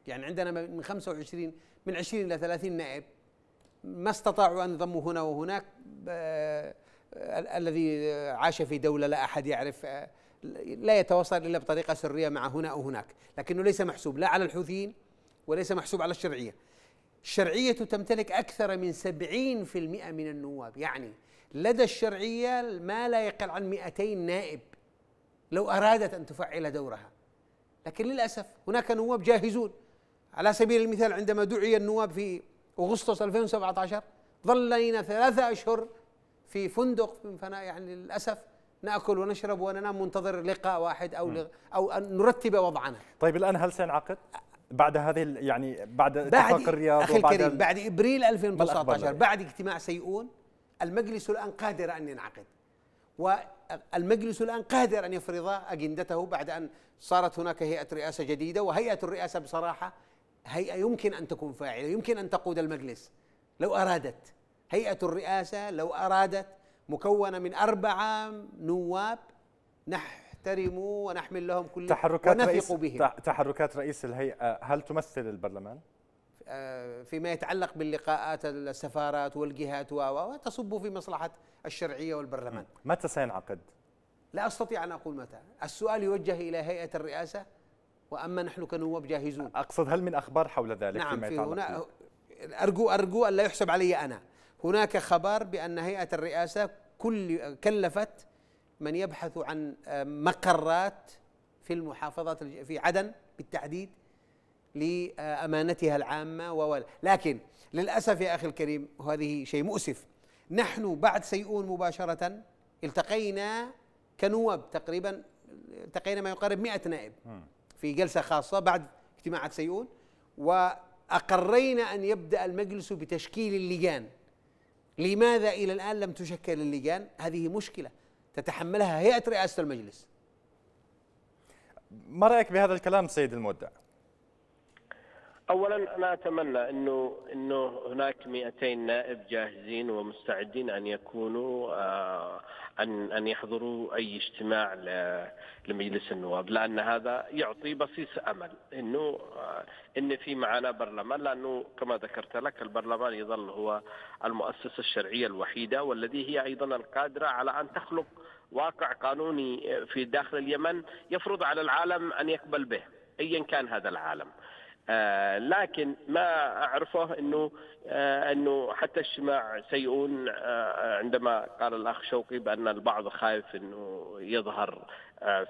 يعني عندنا من 25 من 20 إلى 30 نائب. ما استطاعوا أن ينضموا هنا وهناك الذي عاش في دولة لا أحد يعرف لا يتواصل إلا بطريقة سرية مع هنا أو هناك. لكنه ليس محسوب لا على الحوثيين وليس محسوب على الشرعية. الشرعية تمتلك أكثر من سبعين في المئة من النواب. يعني لدى الشرعية ما لا يقل عن 200 نائب لو أرادت أن تفعل دورها. لكن للأسف هناك نواب جاهزون. على سبيل المثال عندما دعي النواب في أغسطس 2017 ظلينا ثلاثة أشهر في فندق. يعني للأسف نأكل ونشرب وننام منتظر لقاء واحد أو أو أن نرتب وضعنا. طيب الآن هل سينعقد؟ بعد هذه يعني بعد اتفاق الرياض أخي وبعد الكريم بعد إبريل 2019 بعد اجتماع سيئون المجلس الآن قادر أن ينعقد. والمجلس الآن قادر أن يفرض أجندته بعد أن صارت هناك هيئة رئاسة جديدة. وهيئة الرئاسة بصراحة هيئة يمكن أن تكون فاعلة يمكن أن تقود المجلس. لو أرادت هيئة الرئاسة لو أرادت مكونة من أربعة نواب نح نحترمه ونحمل لهم كل تحركات ونثق رئيس بهم. تحركات رئيس الهيئة هل تمثل البرلمان؟ آه، فيما يتعلق باللقاءات السفارات والجهات و تصب في مصلحة الشرعية والبرلمان. متى سينعقد؟ لا أستطيع أن أقول متى. السؤال يوجه إلى هيئة الرئاسة وأما نحن كنواب جاهزون. أقصد هل من أخبار حول ذلك نعم فيما في يتعلق هنا أرجو أرجو أن لا يحسب علي أنا. هناك خبر بأن هيئة الرئاسة كل كلفت من يبحث عن مقرات في المحافظات في عدن بالتحديد لأمانتها العامة و لكن للأسف يا أخي الكريم وهذه شيء مؤسف. نحن بعد سيئون مباشرة التقينا كنواب تقريبا التقينا ما يقارب 100 نائب في جلسة خاصة بعد اجتماعات سيئون وأقرينا أن يبدأ المجلس بتشكيل اللجان. لماذا إلى الآن لم تشكل اللجان؟ هذه مشكلة. تتحملها هيئة رئاسة المجلس ما رأيك بهذا الكلام سيد المودع؟ اولا أنا أتمنى إنه إنه هناك 200 نائب جاهزين ومستعدين أن يكونوا آه، أن أن يحضروا أي اجتماع لمجلس النواب لأن هذا يعطي بصيص أمل إنه آه، إن في معنا برلمان لأنه كما ذكرت لك البرلمان يظل هو المؤسسة الشرعية الوحيدة والذي هي أيضا القادرة على أن تخلق واقع قانوني في داخل اليمن يفرض على العالم أن يقبل به ايا كان هذا العالم. آه لكن ما أعرفه إنه آه إنه حتى اجتماع سيئون آه عندما قال الأخ شوقي بأن البعض خايف إنه يظهر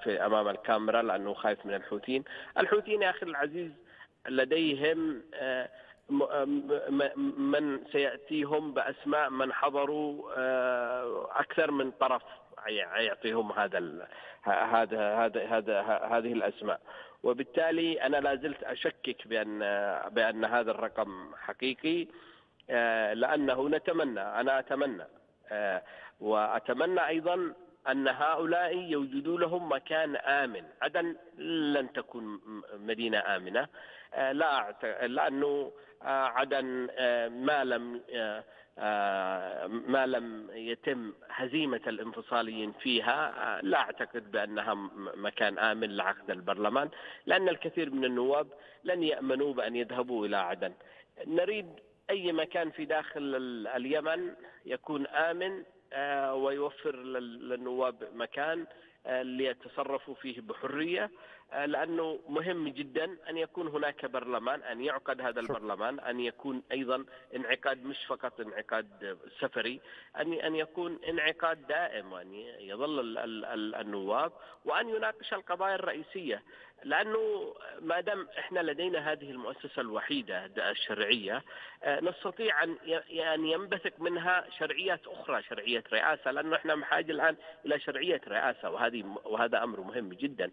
في أمام الكاميرا لأنه خايف من الحوثيين، الحوثيين يا أخي العزيز لديهم من سيأتيهم بأسماء من حضروا أكثر من طرف. يعطيهم هذا هذا هذا هذا هذه الأسماء. وبالتالي أنا لا زلت أشكك بان بأن هذا الرقم حقيقي آه، لأنه نتمنى أنا أتمنى آه، وأتمنى أيضا أن هؤلاء يوجدوا لهم مكان آمن، عدن لن تكون مدينة آمنة آه، لا لأنه عدن ما لم ما لم يتم هزيمة الانفصاليين فيها آه، لا أعتقد بأنها مكان آمن لعقد البرلمان لأن الكثير من النواب لن يأمنوا بأن يذهبوا إلى عدن. نريد أي مكان في داخل اليمن يكون آمن آه، ويوفر للنواب مكان. ليتصرفوا فيه بحرية آه، لأنه مهم جدا أن يكون هناك برلمان أن يعقد هذا البرلمان أن يكون أيضا انعقاد مش فقط انعقاد سفري أن أن يكون انعقاد دائم وأن يظل النواب وأن يناقش القضايا الرئيسية. لأنه ما دام إحنا لدينا هذه المؤسسة الوحيدة الشرعية آه، نستطيع أن ان ينبثق منها شرعيات أخرى شرعية رئاسة لأنه إحنا بحاجه الآن إلى شرعية رئاسة وهذه وهذا أمر مهم جدا.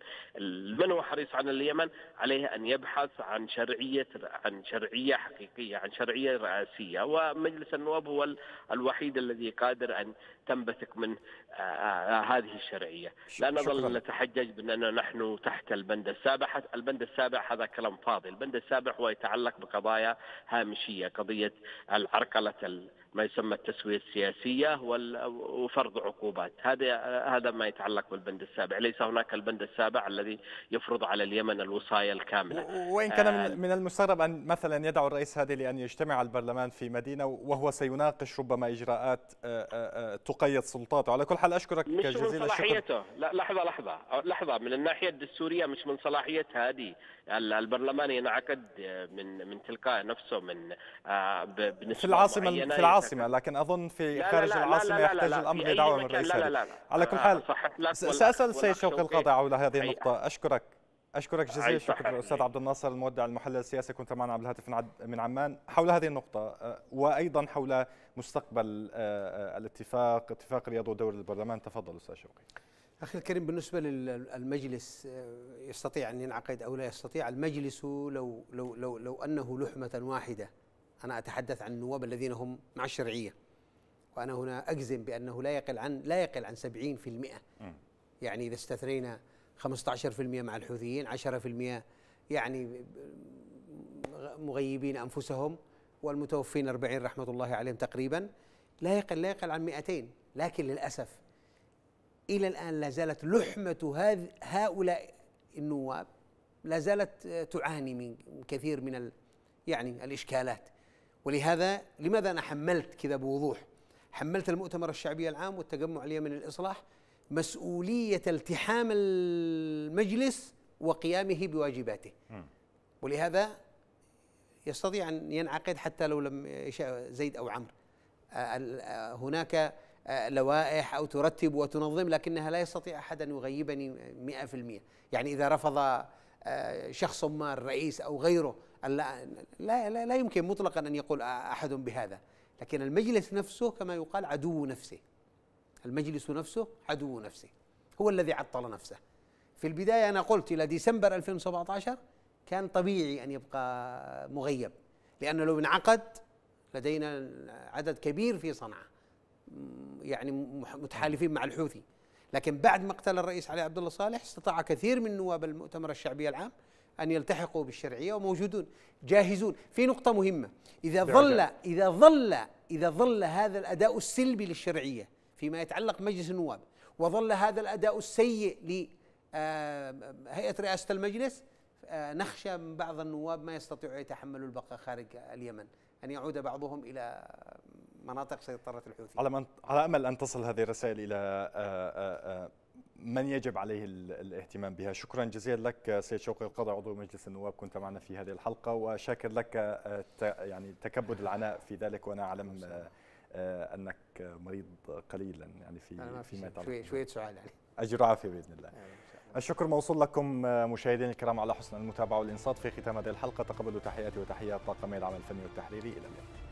من هو حريص على اليمن؟ عليه أن يبحث عن شرعية عن شرعية حقيقية عن شرعية رئاسية. ومجلس النواب هو الوحيد الذي قادر أن تنبثق من آه، آه، هذه الشرعية. لا نظل نتحجج بأننا نحن تحت البند السابع البند السابع هذا كلام فاضي. البند السابع هو يتعلق بقضايا هامشية قضية العرقلة ما يسمى التسوية السياسية وفرض عقوبات. هذا هذا ما يتعلق بالبند السابع. ليس هناك البند السابع الذي يفرض على اليمن الوصايا الكاملة. وإن كان آه من المستغرب أن مثلا يدعو الرئيس هذه لأن يجتمع البرلمان في مدينة وهو سيناقش ربما إجراءات آه، آه، تقيد سلطاته. على كل حال أشكرك مش جزيل من صلاحيته. لا لحظة لحظة. لحظة. من الناحية الدستورية مش من صلاحية هذه البرلمان ينعقد من من تلقاء نفسه من بنسبة في العاصمه في العاصمة العاصمه لكن أظن في خارج العاصمة يحتاج الأمر لدعوة من الرئيس لا لا لا على كل حال سأسأل السيد شوقي القاضي حول هذه النقطة. أشكرك. أشكرك جزيل الشكر الاستاذ عبد الناصر المودع المحلل السياسي. كنت معنا عبر الهاتف من عمان. حول هذه النقطة آه، وأيضا حول مستقبل آه، آه، الاتفاق اتفاق رياض ودور البرلمان. تفضل أستاذ شوقي. أخي الكريم بالنسبة للمجلس يستطيع أن ينعقد أو لا يستطيع المجلس لو لو لو لو أنه لحمة واحدة أنا أتحدث عن النواب الذين هم مع الشرعية وأنا هنا أجزم بأنه لا يقل عن لا يقل عن 70% يعني إذا استثنينا 15% مع الحوثيين 10% يعني مغيبين أنفسهم والمتوفين 40 رحمة الله عليهم تقريبا لا يقل لا يقل عن 200 لكن للأسف إلى الآن لا زالت لحمة هؤلاء النواب لا زالت تعاني من كثير من يعني الإشكالات. ولهذا لماذا أنا حملت كذا بوضوح؟ حملت المؤتمر الشعبي العام والتجمع اليمني للإصلاح مسؤولية التحام المجلس وقيامه بواجباته. ولهذا يستطيع أن ينعقد حتى لو لم يشاء زيد أو عمرو. هناك لوائح أو ترتب وتنظم لكنها لا يستطيع أحد أن يغيبني مئة في المئة. يعني إذا رفض شخص ما الرئيس أو غيره لا, لا, لا يمكن مطلقا أن يقول أحد بهذا. لكن المجلس نفسه كما يقال عدو نفسه المجلس نفسه عدو نفسه هو الذي عطل نفسه. في البداية أنا قلت إلى ديسمبر 2017 كان طبيعي أن يبقى مغيب. لأنه لو انعقد لدينا عدد كبير في صنعاء. يعني متحالفين مع الحوثي. لكن بعد مقتل الرئيس علي عبد الله صالح استطاع كثير من نواب المؤتمر الشعبي العام أن يلتحقوا بالشرعية وموجودون جاهزون. في نقطة مهمة. إذا ظل إذا ظل إذا ظل هذا الأداء السلبي للشرعية فيما يتعلق بمجلس النواب وظل هذا الأداء السيء لهيئه رئاسة المجلس آه، نخشى من بعض النواب ما يستطيعوا يتحملوا البقاء خارج اليمن. أن يعود بعضهم إلى مناطق سيطرة الحوثي على من على أمل أن تصل هذه الرسائل إلى آه، آه، من يجب عليه الاهتمام بها. شكرا جزيلا لك سيد شوقي القضاء عضو مجلس النواب كنت معنا في هذه الحلقة. وشاكر لك يعني تكبد العناء في ذلك وأنا أعلم أنك مريض قليلا يعني في فيما يتعلق شوية سؤال يعني. أجر عافية بإذن الله. الشكر موصول لكم مشاهدينا الكرام على حسن المتابعة والإنصات في ختام هذه الحلقة. تقبلوا تحياتي وتحيات طاقم العمل الفني والتحريري. إلى اللقاء.